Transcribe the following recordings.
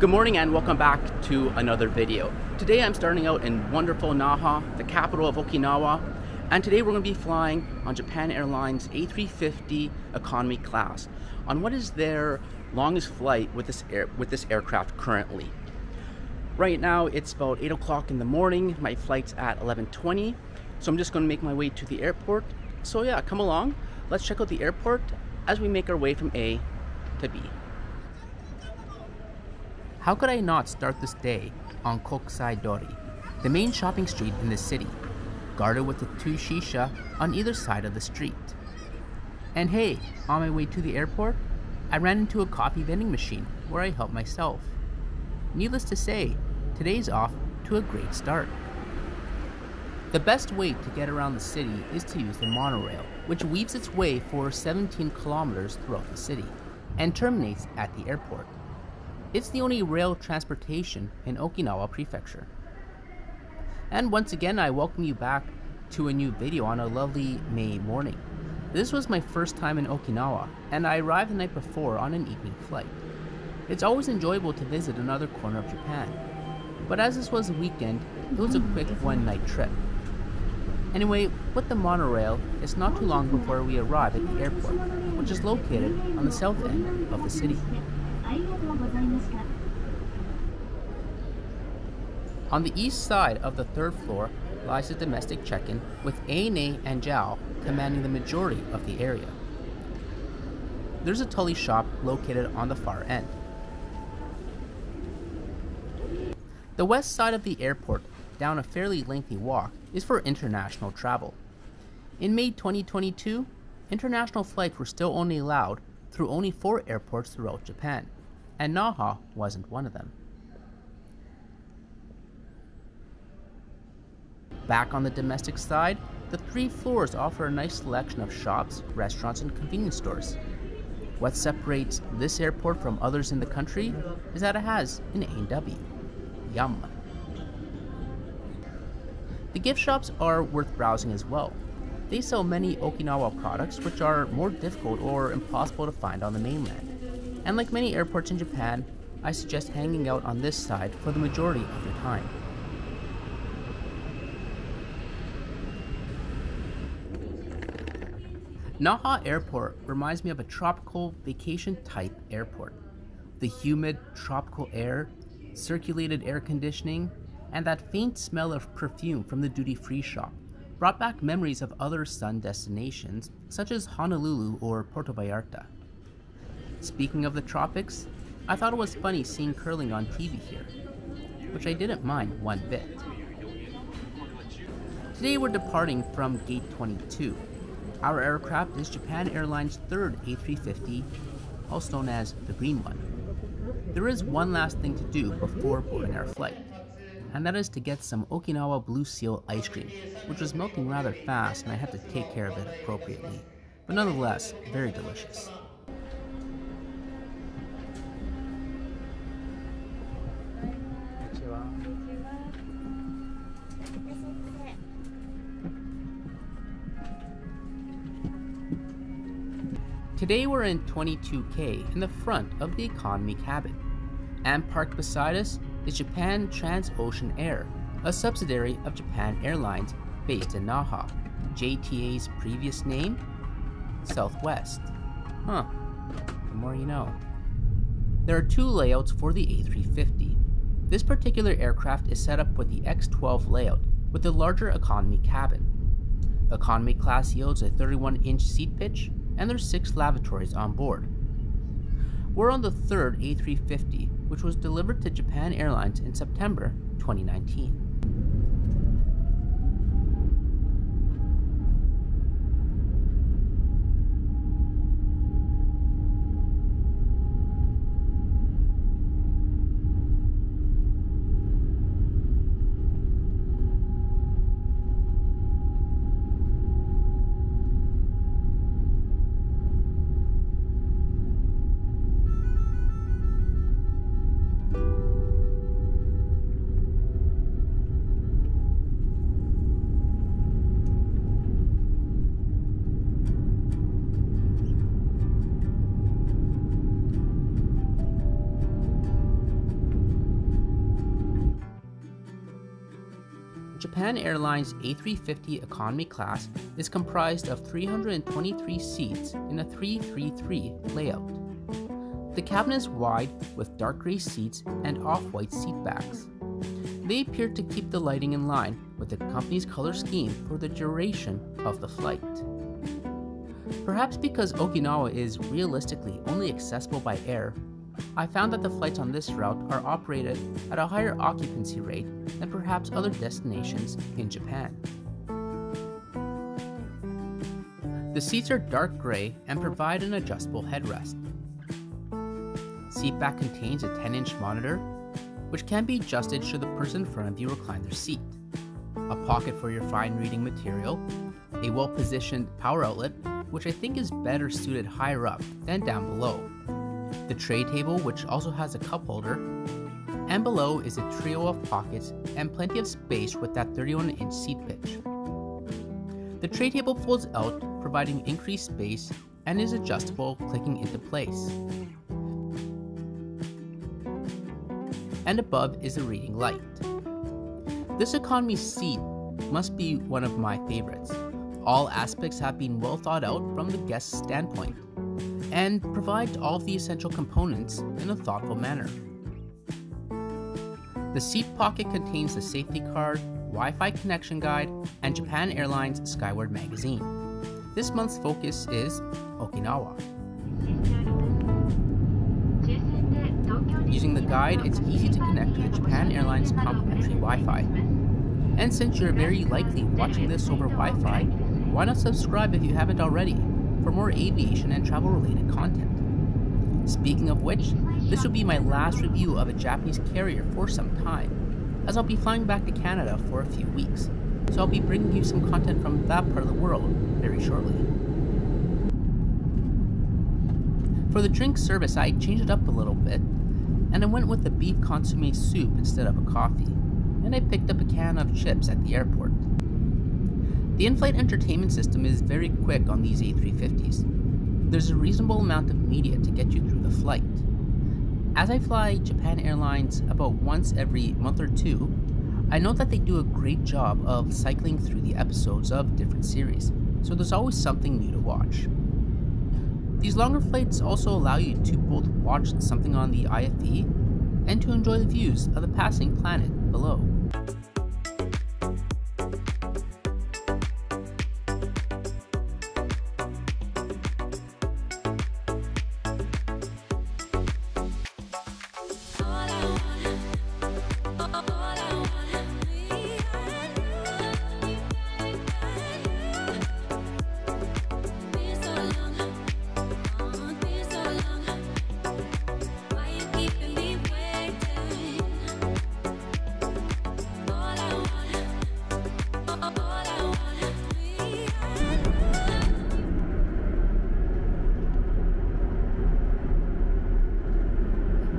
Good morning and welcome back to another video. Today I'm starting out in wonderful Naha, the capital of Okinawa, and today we're going to be flying on Japan Airlines A350 economy class on what is their longest flight with this air, with this aircraft currently. Right now it's about 8 o'clock in the morning, my flight's at 11.20, so I'm just going to make my way to the airport. So yeah, come along, let's check out the airport as we make our way from A to B. How could I not start this day on Kokusai Dori, the main shopping street in the city, guarded with the two shisa on either side of the street? And hey, on my way to the airport, I ran into a coffee vending machine where I helped myself. Needless to say, today's off to a great start. The best way to get around the city is to use the monorail, which weaves its way for 17 kilometers throughout the city and terminates at the airport. It's the only rail transportation in Okinawa Prefecture. And once again, I welcome you back to a new video on a lovely May morning. This was my first time in Okinawa, and I arrived the night before on an evening flight. It's always enjoyable to visit another corner of Japan, but as this was a weekend, it was a quick one night trip. Anyway, with the monorail, it's not too long before we arrive at the airport, which is located on the south end of the city. On the east side of the third floor lies the domestic check-in with ANA and JAL commanding the majority of the area. There's a Tully shop located on the far end. The west side of the airport, down a fairly lengthy walk, is for international travel. In May 2022, international flights were still only allowed through only four airports throughout Japan, and Naha wasn't one of them. Back on the domestic side, the three floors offer a nice selection of shops, restaurants, and convenience stores. What separates this airport from others in the country is that it has an A&W. Yum. The gift shops are worth browsing as well. They sell many Okinawa products which are more difficult or impossible to find on the mainland. And like many airports in Japan, I suggest hanging out on this side for the majority of your time. Naha Airport reminds me of a tropical vacation type airport. The humid, tropical air, circulated air conditioning, and that faint smell of perfume from the duty free shop brought back memories of other sun destinations such as Honolulu or Puerto Vallarta. Speaking of the tropics, I thought it was funny seeing curling on TV here, which I didn't mind one bit. Today we're departing from Gate 22, our aircraft is Japan Airlines' third A350, also known as the green one. There is one last thing to do before boarding our flight, and that is to get some Okinawa Blue Seal ice cream, which was melting rather fast and I had to take care of it appropriately, but nonetheless, very delicious. Today we're in 22K in the front of the economy cabin. And parked beside us is Japan Transocean Air, a subsidiary of Japan Airlines based in Naha. JTA's previous name? Southwest. Huh, the more you know. There are two layouts for the A350. This particular aircraft is set up with the X12 layout with a larger economy cabin. Economy class yields a 31 inch seat pitch and there's six lavatories on board. We're on the third A350, which was delivered to Japan Airlines in September 2019. Japan Airlines A350 economy class is comprised of 323 seats in a 333 layout. The cabin is wide with dark gray seats and off-white seat backs. They appear to keep the lighting in line with the company's color scheme for the duration of the flight. Perhaps because Okinawa is realistically only accessible by air, I found that the flights on this route are operated at a higher occupancy rate than perhaps other destinations in Japan. The seats are dark gray and provide an adjustable headrest. Seatback contains a 10 inch monitor, which can be adjusted should the person in front of you recline their seat, a pocket for your fine reading material, a well positioned power outlet, which I think is better suited higher up than down below, the tray table, which also has a cup holder, and below is a trio of pockets and plenty of space with that 31 inch seat pitch. The tray table folds out, providing increased space and is adjustable clicking into place. and above is a reading light. This economy seat must be one of my favorites. All aspects have been well thought out from the guest's standpoint and provide all the essential components in a thoughtful manner. The seat pocket contains the safety card, Wi-Fi connection guide, and Japan Airlines Skyward magazine. This month's focus is Okinawa. Using the guide, it's easy to connect to the Japan Airlines complimentary Wi-Fi. And since you're very likely watching this over Wi-Fi, why not subscribe if you haven't already for more aviation and travel related content. Speaking of which, this will be my last review of a Japanese carrier for some time, as I'll be flying back to Canada for a few weeks, so I'll be bringing you some content from that part of the world very shortly. For the drink service, I changed it up a little bit and I went with a beef consomme soup instead of a coffee, and I picked up a can of chips at the airport. The in-flight entertainment system is very quick on these A350s. There's a reasonable amount of media to get you through the flight. As I fly Japan Airlines about once every month or two, I know that they do a great job of cycling through the episodes of different series, so there's always something new to watch. These longer flights also allow you to both watch something on the IFE and to enjoy the views of the passing planet below.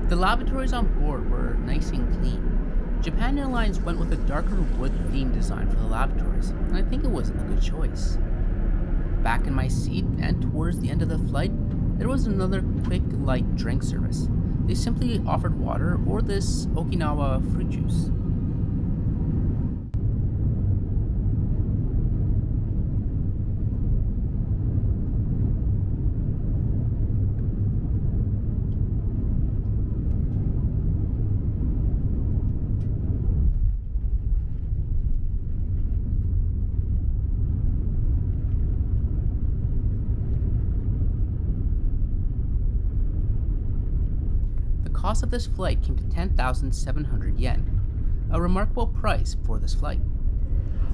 The lavatories on board were nice and clean. Japan Airlines went with a darker wood theme design for the lavatories, and I think it was a good choice. Back in my seat and towards the end of the flight, there was another quick light drink service. They simply offered water or this Okinawa fruit juice. Cost of this flight came to 10,700 yen, a remarkable price for this flight.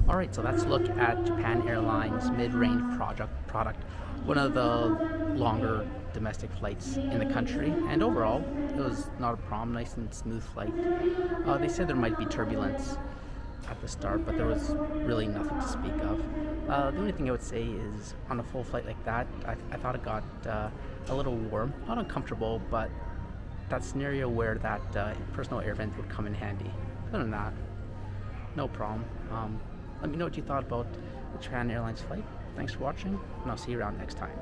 Alright, so let's look at Japan Airlines mid-range product, product, one of the longer domestic flights in the country, and overall, it was not a problem, nice and smooth flight. Uh, they said there might be turbulence at the start, but there was really nothing to speak of. Uh, the only thing I would say is on a full flight like that, I, I thought it got uh, a little warm, not uncomfortable, but that scenario where that uh, personal air vent would come in handy. Other than that, no problem. Um, let me know what you thought about the Japan Airlines flight. Thanks for watching, and I'll see you around next time.